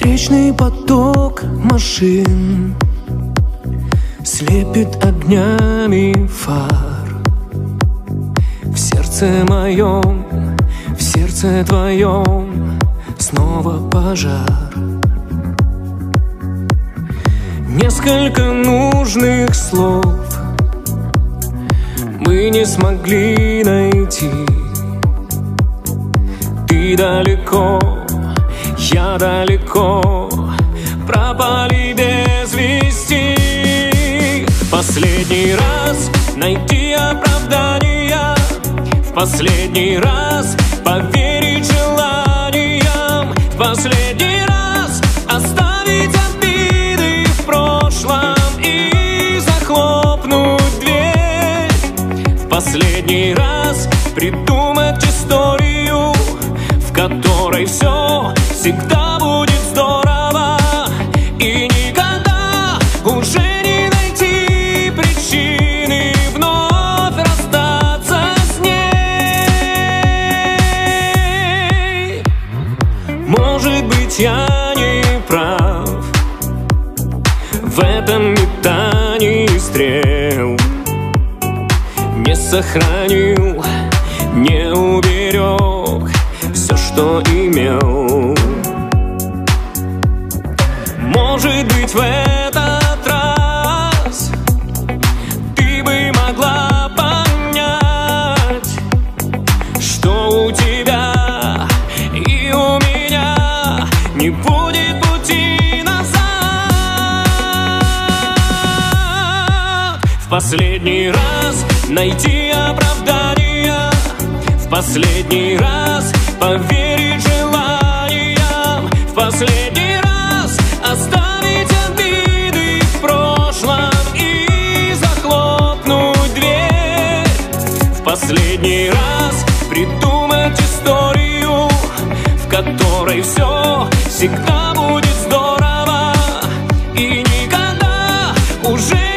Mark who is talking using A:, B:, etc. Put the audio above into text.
A: Встречный поток машин Слепит огнями фар. В сердце моем, в сердце твоем Снова пожар. Несколько нужных слов Мы не смогли найти. Ты далеко, я далеко Пропали без вести. Последний раз найти оправдания В последний раз поверить желаниям. В последний раз оставить обиды в прошлом И захлопнуть дверь. В последний раз придумать историю В которой все всегда будет здорово. И никогда уже не найти причины Вновь расстаться с ней. Может быть, я не прав. В этом метании стрел. Не сохранил, не уберег Все, что имел Может быть, в этот раз Ты бы могла понять Что у тебя и у меня Не будет пути назад. В последний раз найти оправдания В последний раз поверить желаниям В последний последний раз придумать историю, в которой все всегда будет здорово. И никогда уже